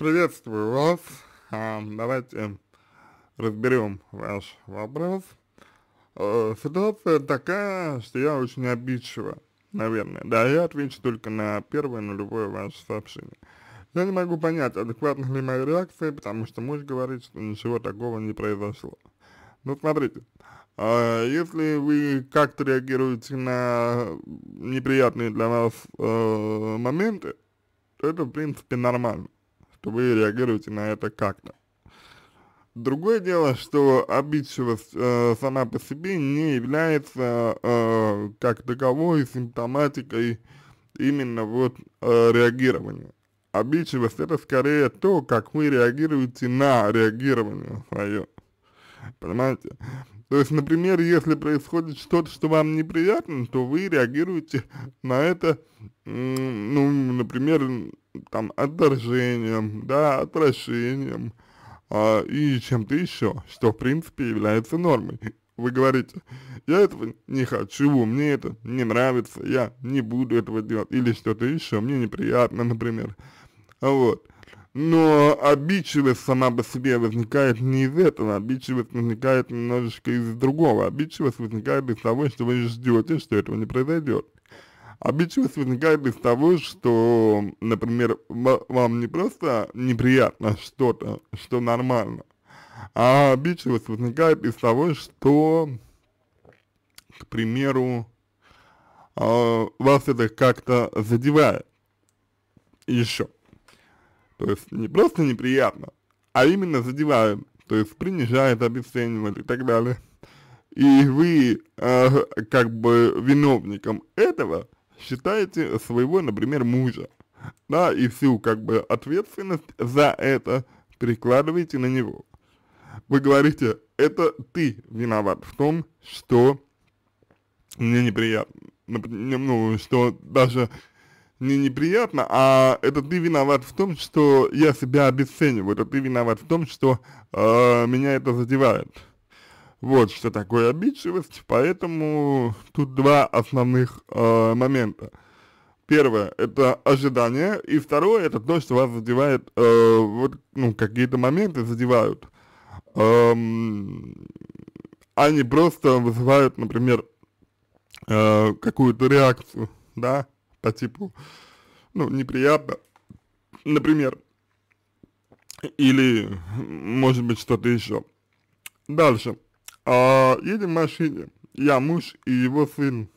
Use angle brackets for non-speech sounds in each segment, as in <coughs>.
Приветствую вас. А, давайте разберем ваш вопрос. А, ситуация такая, что я очень обидчива, наверное. Да, я отвечу только на первое, на любое ваше сообщение. Я не могу понять, адекватна ли моя реакция, потому что муж говорит, что ничего такого не произошло. Ну, смотрите, а, если вы как-то реагируете на неприятные для вас э, моменты, то это, в принципе, нормально, что вы реагируете на это как-то. Другое дело, что обидчивость э, сама по себе не является э, как таковой симптоматикой именно вот э, реагирования. Обидчивость это скорее то, как вы реагируете на реагирование свое. Понимаете? То есть, например, если происходит что-то, что вам неприятно, то вы реагируете на это, ну, например, там, отторжением, да, отвращением, а, и чем-то еще, что, в принципе, является нормой. Вы говорите, я этого не хочу, мне это не нравится, я не буду этого делать, или что-то еще, мне неприятно, например. Вот. Но обидчивость сама по себе возникает не из этого, обидчивость возникает немножечко из другого. Обидчивость возникает из того, что вы ждете, что этого не произойдет. Обидчивость возникает из того, что, например, вам не просто неприятно что-то, что нормально, а обидчивость возникает из того, что, к примеру, э, вас это как-то задевает еще. То есть не просто неприятно, а именно задевает, то есть принижает, обесценивает и так далее. И вы э, как бы виновником этого считаете своего, например, мужа, да, и всю как бы ответственность за это перекладываете на него. Вы говорите, это ты виноват в том, что мне неприятно, ну, что даже не неприятно, а это ты виноват в том, что я себя обесцениваю, это ты виноват в том, что э, меня это задевает. Вот что такое обидчивость, поэтому тут два основных э, момента. Первое – это ожидание, и второе – это то, что вас задевает, э, вот, ну, какие-то моменты задевают, э, они просто вызывают, например, э, какую-то реакцию, да, по типу, ну, неприятно, например, или, может быть, что-то еще. Дальше. А, едем в машине, я муж и его сын.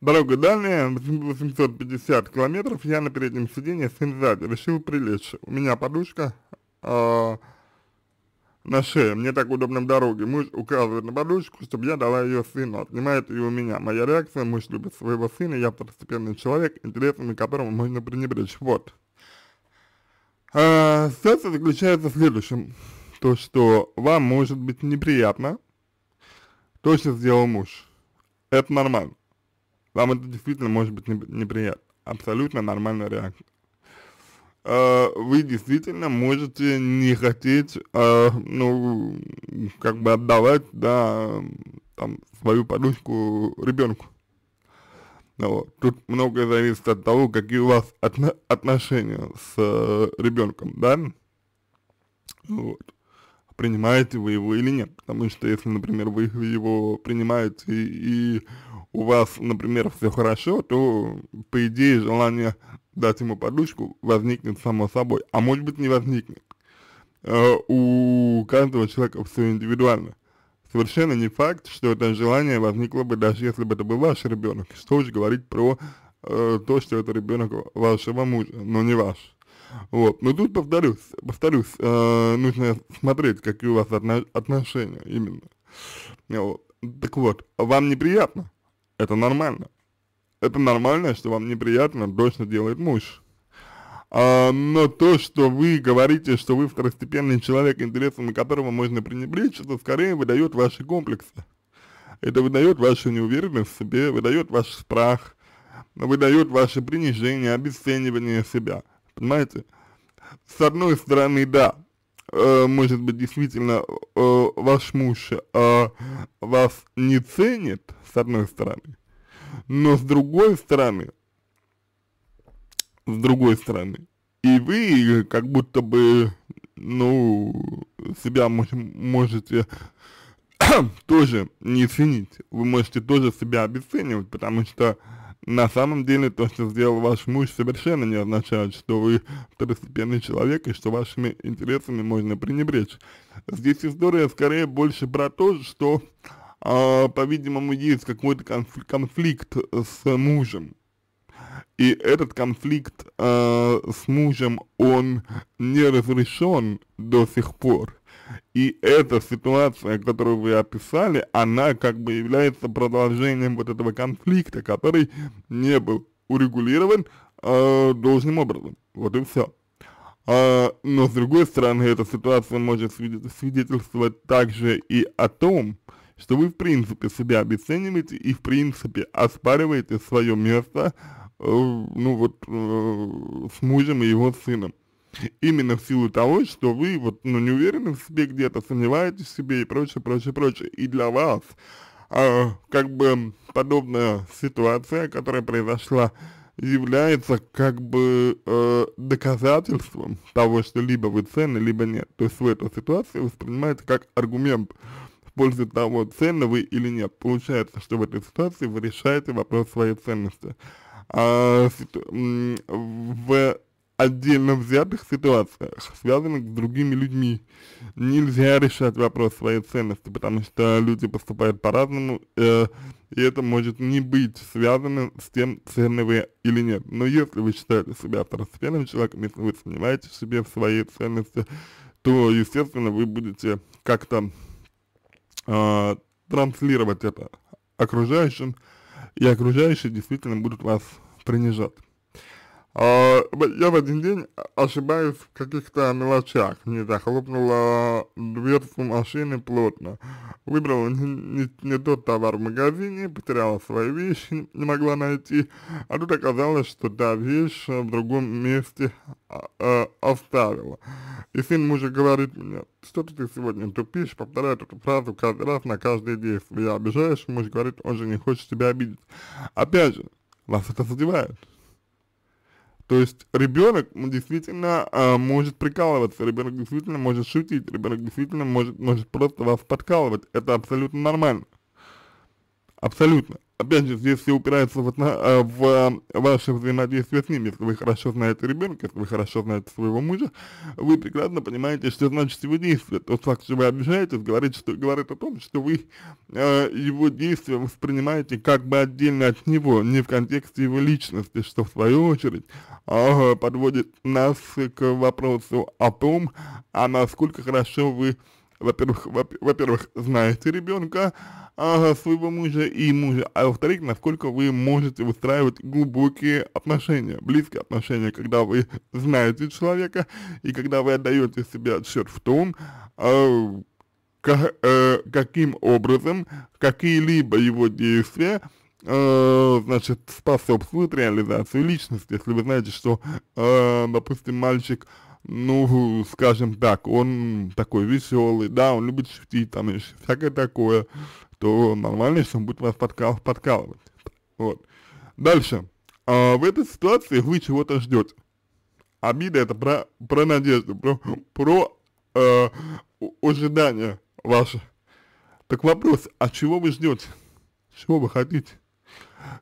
Дорога дальняя, 850 километров, я на переднем сиденье, сын сзади, решил прилечь. У меня подушка, а, на шее. Мне так удобно в дороге. Муж указывает на подушку, чтобы я дала ее сыну, отнимает ее у меня. Моя реакция, муж любит своего сына, я второстепенный человек, интересами которому можно пренебречь. Вот. А, ситуация заключается в следующем. То, что вам может быть неприятно, то, что сделал муж. Это нормально. Вам это действительно может быть неприятно. Абсолютно нормальная реакция. Э, вы действительно можете не хотеть, э, ну, как бы отдавать, да, там, свою подушку ребенку. Ну, вот. Тут многое зависит от того, какие у вас отно отношения с э, ребенком, да? Вот. Принимаете вы его или нет, потому что если, например, вы его принимаете и, и у вас, например, все хорошо, то, по идее, желание дать ему подушку возникнет само собой, а может быть не возникнет. Э, у каждого человека все индивидуально. Совершенно не факт, что это желание возникло бы, даже если бы это был ваш ребенок. Что уж говорить про э, то, что это ребенок вашего мужа, но не ваш. Вот, но тут повторюсь, повторюсь, э, нужно смотреть, какие у вас отно отношения именно. Вот. Так вот, вам неприятно, это нормально это нормально, что вам неприятно то, что делает муж. А, но то, что вы говорите, что вы второстепенный человек, интересами которого можно пренебречь, это скорее выдает ваши комплексы. Это выдает вашу неуверенность в себе, выдает ваш страх, выдает ваше принижение, обесценивание себя. Понимаете? С одной стороны, да, э, может быть, действительно, э, ваш муж э, вас не ценит, с одной стороны, но с другой стороны, с другой стороны, и вы как будто бы, ну, себя мож можете <coughs> тоже не ценить, вы можете тоже себя обесценивать, потому что на самом деле то, что сделал ваш муж, совершенно не означает, что вы второстепенный человек и что вашими интересами можно пренебречь. Здесь история скорее больше про то, что, э, по-видимому, есть какой-то конфликт, конфликт с мужем. И этот конфликт э, с мужем, он не разрешен до сих пор. И эта ситуация, которую вы описали, она как бы является продолжением вот этого конфликта, который не был урегулирован э, должным образом. Вот и все. А, но с другой стороны, эта ситуация может свидетельствовать также и о том, что вы в принципе себя обесцениваете и в принципе оспариваете свое место, э, ну вот, э, с мужем и его сыном именно в силу того, что вы вот, ну, не уверены в себе где-то, сомневаетесь в себе и прочее, прочее, прочее. И для вас, э, как бы, подобная ситуация, которая произошла, является как бы э, доказательством того, что либо вы ценны, либо нет. То есть вы эту ситуацию воспринимаете как аргумент в пользу того, ценны вы или нет. Получается, что в этой ситуации вы решаете вопрос своей ценности. А, в отдельно взятых ситуациях, связанных с другими людьми, нельзя решать вопрос своей ценности, потому что люди поступают по-разному, э, и это может не быть связано с тем, ценны вы или нет. Но если вы считаете себя второстепенным человеком, если вы сомневаетесь в себе, в своей ценности, то, естественно, вы будете как-то э, транслировать это окружающим, и окружающие действительно будут вас принижать. А, я в один день ошибаюсь в каких-то мелочах, не захлопнула дверцу машины плотно, выбрала не, не, не тот товар в магазине, потеряла свои вещи, не могла найти, а тут оказалось, что та вещь в другом месте а, оставила. И сын мужа говорит мне, что ты сегодня тупишь, повторяет эту фразу каждый раз на каждое действие. Я обижаюсь, муж говорит, он же не хочет тебя обидеть. Опять же, вас это задевает. То есть ребенок действительно э, может прикалываться, ребенок действительно может шутить, ребенок действительно может, может просто вас подкалывать. Это абсолютно нормально. Абсолютно опять же, здесь все упирается а, в а, ваше взаимодействие с ним. Если вы хорошо знаете ребенка, если вы хорошо знаете своего мужа, вы прекрасно понимаете, что значит его действие. Тот факт, что вы обижаетесь, говорит, что, говорит о том, что вы э, его действия воспринимаете как бы отдельно от него, не в контексте его личности, что в свою очередь э, подводит нас к вопросу о том, а насколько хорошо вы во-первых, во-первых, знаете ребенка, а, своего мужа и мужа, а во-вторых, насколько вы можете выстраивать глубокие отношения, близкие отношения, когда вы знаете человека и когда вы отдаете себе отсчет в том, а, э, каким образом какие-либо его действия э, значит, способствуют реализации личности. Если вы знаете, что, э, допустим, мальчик ну, скажем так, он такой веселый, да, он любит шутить, там, и всякое такое, то нормально, что он будет вас подкал подкалывать. Вот. Дальше. А, в этой ситуации вы чего-то ждете. Обида это про, про надежду, про, про э, ожидание ваше. Так вопрос, а чего вы ждете? Чего вы хотите?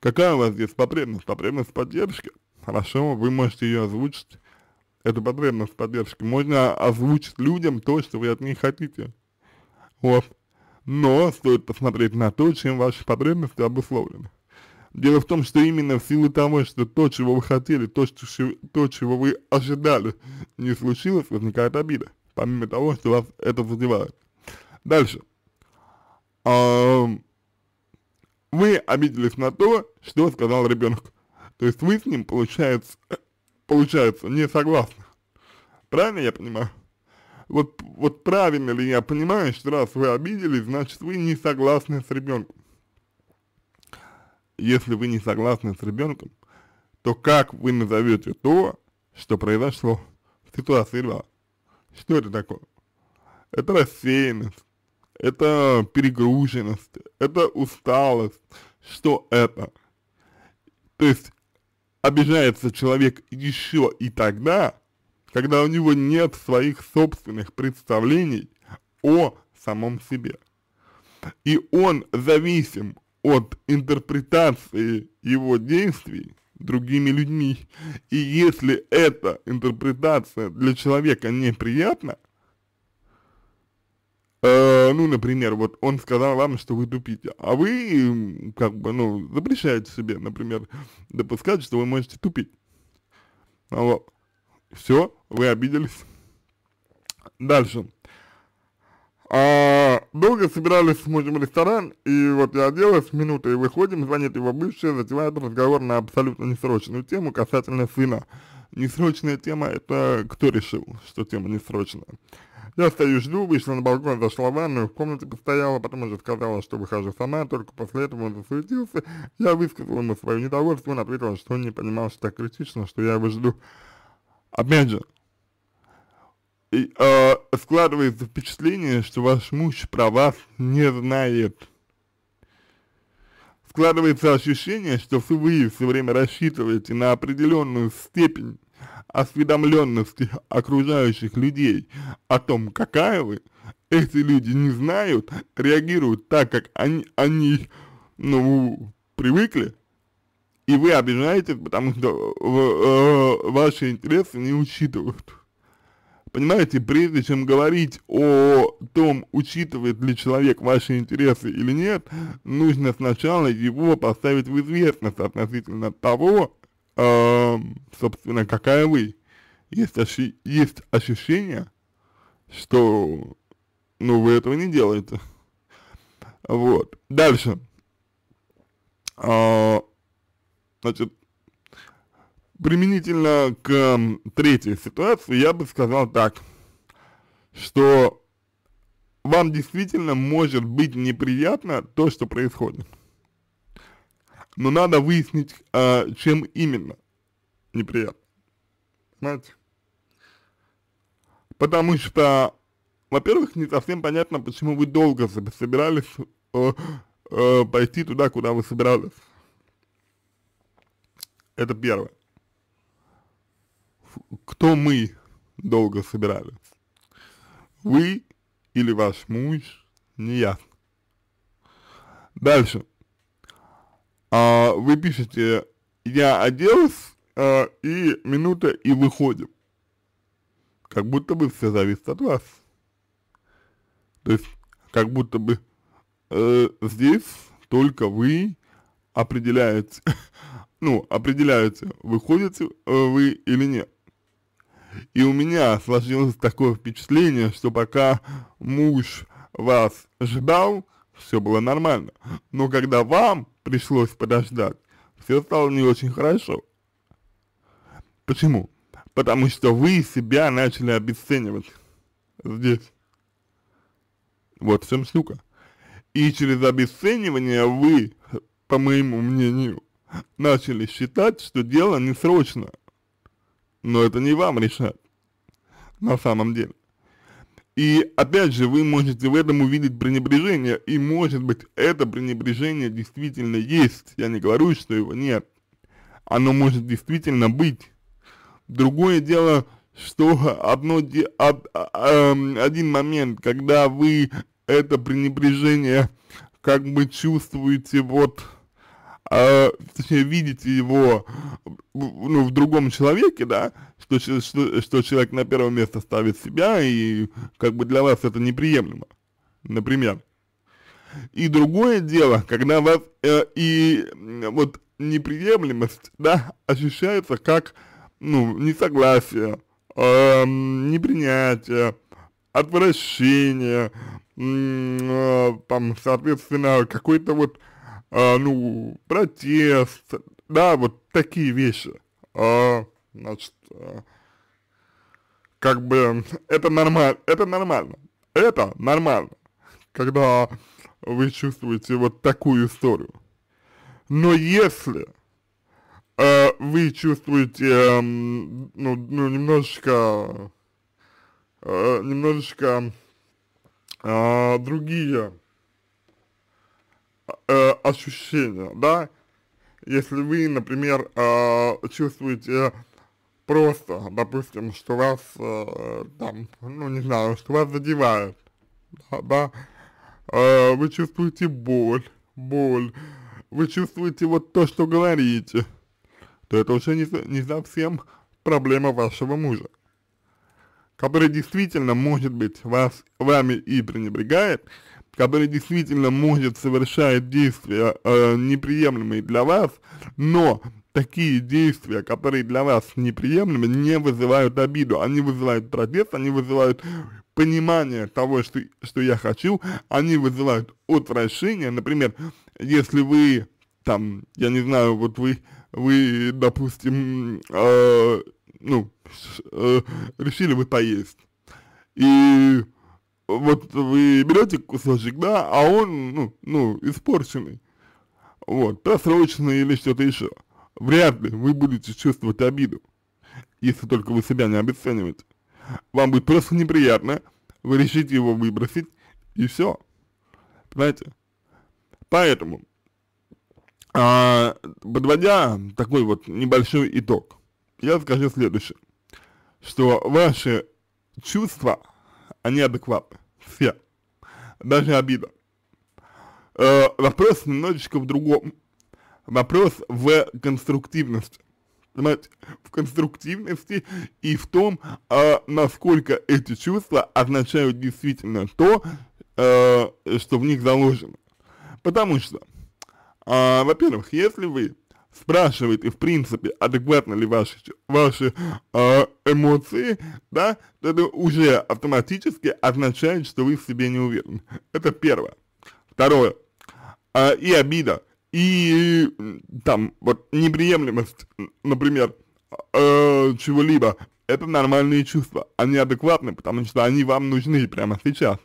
Какая у вас здесь потребность? Потребность поддержки? Хорошо, вы можете ее озвучить эту потребность поддержки. Можно озвучить людям то, что вы от них хотите. Вот. Но стоит посмотреть на то, чем ваши потребности обусловлены. Дело в том, что именно в силу того, что то, чего вы хотели, то, что, то чего вы ожидали, не случилось, возникает обида. Помимо того, что вас это задевает. Дальше. вы обиделись на то, что сказал ребенок. То есть вы с ним, получается, получается, не согласны. Правильно я понимаю? Вот, вот правильно ли я понимаю, что раз вы обиделись, значит вы не согласны с ребенком. Если вы не согласны с ребенком, то как вы назовете то, что произошло в ситуации 2? Что это такое? Это рассеянность, это перегруженность, это усталость. Что это? То есть обижается человек еще и тогда, когда у него нет своих собственных представлений о самом себе. И он зависим от интерпретации его действий другими людьми. И если эта интерпретация для человека неприятна, э, ну, например, вот он сказал вам, что вы тупите, а вы, как бы, ну, запрещаете себе, например, допускать, что вы можете тупить. Вот. Все, вы обиделись. Дальше. А, долго собирались с мужем в ресторан, и вот я оделась, минуты и выходим, звонит его бывшая, затевает разговор на абсолютно несрочную тему касательно сына. Несрочная тема, это кто решил, что тема несрочная? Я стою, жду, вышла на балкон, зашла в ванную, в комнате постояла, потом уже сказала, что выхожу сама, только после этого он засуетился. Я высказал ему свое недовольство, он ответил, что он не понимал, что так критично, что я его жду. Опять же, и, э, складывается впечатление, что ваш муж про вас не знает. Складывается ощущение, что вы все время рассчитываете на определенную степень осведомленности окружающих людей о том, какая вы, эти люди не знают, реагируют так, как они, они ну, привыкли, и вы обижаетесь, потому что э, ваши интересы не учитывают. Понимаете, прежде чем говорить о том, учитывает ли человек ваши интересы или нет, нужно сначала его поставить в известность относительно того, э, собственно, какая вы. Есть, ощи есть ощущение, что, ну, вы этого не делаете. Вот. Дальше. А, значит, применительно к третьей ситуации я бы сказал так, что вам действительно может быть неприятно то, что происходит но надо выяснить, а, чем именно неприятно. Понимаете? Потому что, во-первых, не совсем понятно, почему вы долго собирались э, э, пойти туда, куда вы собирались. Это первое. Кто мы долго собирались? Вы или ваш муж? Не ясно. Дальше а, вы пишете, я оделась, а, и минута, и выходим. Как будто бы все зависит от вас. То есть, как будто бы э, здесь только вы определяете, <laughs> ну, определяете, выходите э, вы или нет. И у меня сложилось такое впечатление, что пока муж вас ждал, все было нормально. Но когда вам пришлось подождать, все стало не очень хорошо. Почему? Потому что вы себя начали обесценивать здесь. Вот в чем штука. И через обесценивание вы, по моему мнению, начали считать, что дело не срочно. Но это не вам решать на самом деле. И опять же, вы можете в этом увидеть пренебрежение, и может быть это пренебрежение действительно есть, я не говорю, что его нет, оно может действительно быть. Другое дело, что одно, од, э, один момент, когда вы это пренебрежение как бы чувствуете вот э, точнее, видите его ну, в другом человеке, да, что, что, что человек на первое место ставит себя, и как бы для вас это неприемлемо, например. И другое дело, когда вас э, и вот неприемлемость, да, ощущается как, ну, несогласие, э, непринятие, отвращение, э, там, соответственно, какой-то вот а, ну, протест, да, вот такие вещи. А, значит, а, как бы это нормально, это нормально, это нормально, когда вы чувствуете вот такую историю. Но если э, вы чувствуете, э, ну, ну, немножечко, э, немножечко э, другие э, ощущения, да, если вы, например, э, чувствуете просто, допустим, что вас э, там, ну не знаю, что вас задевает, да, да? Э, вы чувствуете боль, боль, вы чувствуете вот то, что говорите, то это уже не, не совсем проблема вашего мужа, который действительно, может быть, вас, вами и пренебрегает, который действительно может совершать действия э, неприемлемые для вас, но такие действия, которые для вас неприемлемы, не вызывают обиду, они вызывают протест, они вызывают понимание того, что, что я хочу, они вызывают отвращение, например, если вы, там, я не знаю, вот вы, вы, допустим, э, ну, э, решили вы поесть, и вот вы берете кусочек, да, а он, ну, ну, испорченный, вот, просроченный или что-то еще, вряд ли вы будете чувствовать обиду, если только вы себя не обесцениваете. Вам будет просто неприятно, вы решите его выбросить, и все. Понимаете? Поэтому, а, подводя такой вот небольшой итог, я скажу следующее, что ваши чувства, они адекватны, все, даже обида. Э, вопрос немножечко в другом, вопрос в конструктивности, понимаете, в конструктивности и в том, э, насколько эти чувства означают действительно то, э, что в них заложено. Потому что, э, во-первых, если вы спрашиваете, в принципе, адекватно ли ваши, ваши э, эмоции, да, то это уже автоматически означает, что вы в себе не уверены. Это первое. Второе. Э, и обида, и там вот неприемлемость, например, э, чего-либо, это нормальные чувства, они адекватны, потому что они вам нужны прямо сейчас.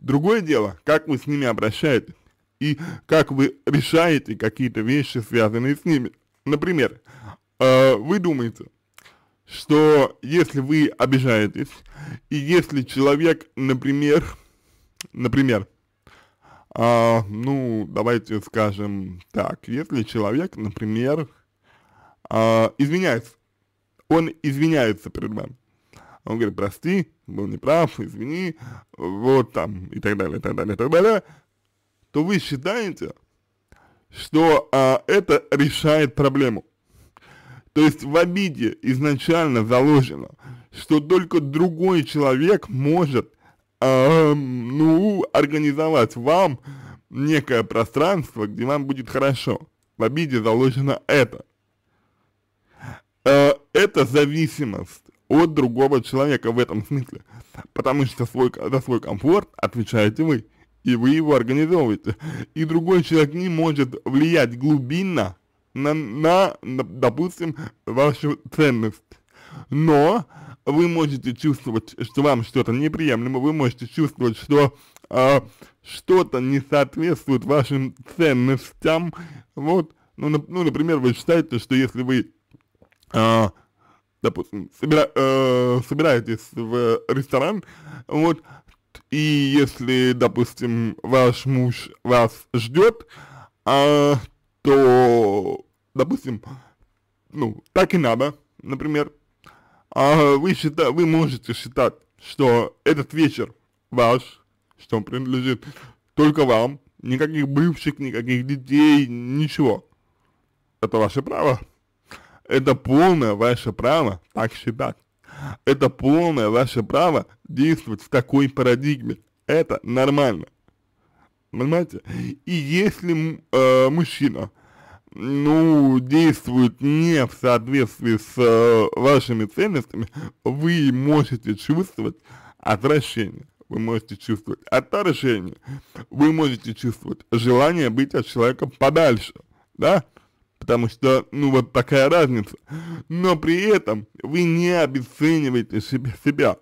Другое дело, как вы с ними обращаетесь и как вы решаете какие-то вещи, связанные с ними. Например, э, вы думаете, что если вы обижаетесь, и если человек, например, например, э, ну, давайте скажем так, если человек, например, э, извиняется, он извиняется перед вами, он говорит, прости, был неправ, извини, вот там, и так далее, и так далее, и так далее, то вы считаете, что а, это решает проблему. То есть в обиде изначально заложено, что только другой человек может, а, ну, организовать вам некое пространство, где вам будет хорошо. В обиде заложено это. А, это зависимость от другого человека в этом смысле, потому что свой, за свой комфорт отвечаете вы и вы его организовываете. И другой человек не может влиять глубинно на, на, допустим, вашу ценность. Но вы можете чувствовать, что вам что-то неприемлемо, вы можете чувствовать, что э, что-то не соответствует вашим ценностям. Вот, ну, на, ну, например, вы считаете, что если вы, э, допустим, собира, э, собираетесь в ресторан, вот, и если, допустим, ваш муж вас ждет, а, то, допустим, ну, так и надо, например, а вы, счита, вы можете считать, что этот вечер ваш, что он принадлежит только вам, никаких бывших, никаких детей, ничего. Это ваше право. Это полное ваше право так считать. Это полное ваше право действовать в такой парадигме. Это нормально. Понимаете? И если э, мужчина, ну, действует не в соответствии с э, вашими ценностями, вы можете чувствовать отвращение, вы можете чувствовать отторжение, вы можете чувствовать желание быть от человека подальше, да? потому что, ну, вот такая разница. Но при этом вы не обесцениваете себя.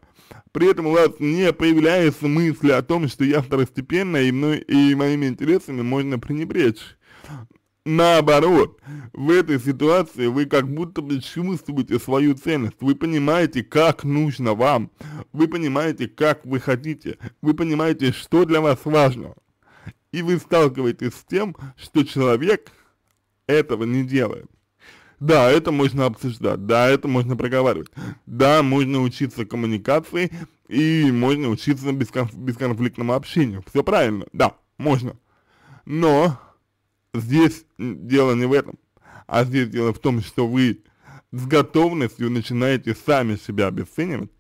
При этом у вас не появляется мысль о том, что я второстепенная и, мной, и моими интересами можно пренебречь. Наоборот, в этой ситуации вы как будто бы чувствуете свою ценность, вы понимаете, как нужно вам, вы понимаете, как вы хотите, вы понимаете, что для вас важно. И вы сталкиваетесь с тем, что человек этого не делает. Да, это можно обсуждать, да, это можно проговаривать, да, можно учиться коммуникации и можно учиться бесконф бесконфликтному общению, все правильно, да, можно, но здесь дело не в этом, а здесь дело в том, что вы с готовностью начинаете сами себя обесценивать,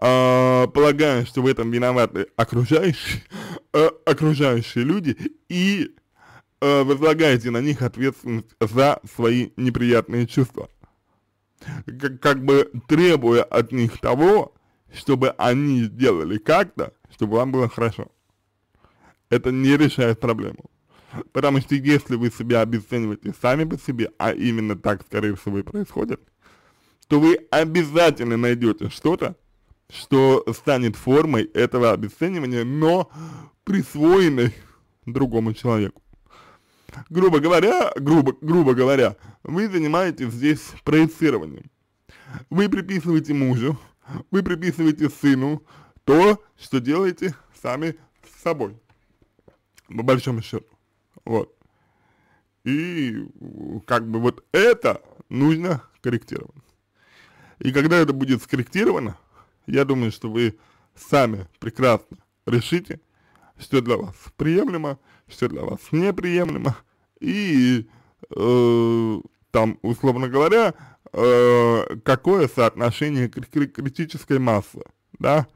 э, полагая, что в этом виноваты окружающие, э, окружающие люди и э, возлагаете на них ответственность за свои неприятные чувства, как, как бы требуя от них того, чтобы они сделали как-то, чтобы вам было хорошо. Это не решает проблему. Потому что если вы себя обесцениваете сами по себе, а именно так, скорее всего, и происходит, то вы обязательно найдете что-то, что станет формой этого обесценивания, но присвоенной другому человеку. Грубо говоря, грубо, грубо говоря, вы занимаетесь здесь проецированием. Вы приписываете мужу, вы приписываете сыну то, что делаете сами с собой, по большому счету. Вот. И как бы вот это нужно корректировать. И когда это будет скорректировано, я думаю, что вы сами прекрасно решите, что для вас приемлемо, что для вас неприемлемо, и э, там, условно говоря, э, какое соотношение критической массы, да,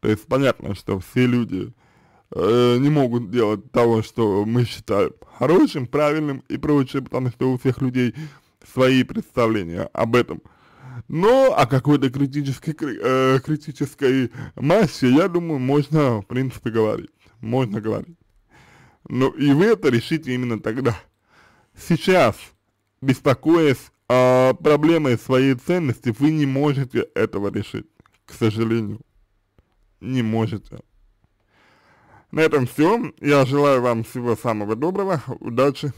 то есть понятно, что все люди э, не могут делать того, что мы считаем хорошим, правильным и прочее, потому что у всех людей свои представления об этом, но о какой-то критической, э, критической массе, я думаю, можно, в принципе, говорить. Можно говорить. Но и вы это решите именно тогда. Сейчас, беспокоясь о проблеме своей ценности, вы не можете этого решить, к сожалению. Не можете. На этом все. Я желаю вам всего самого доброго, удачи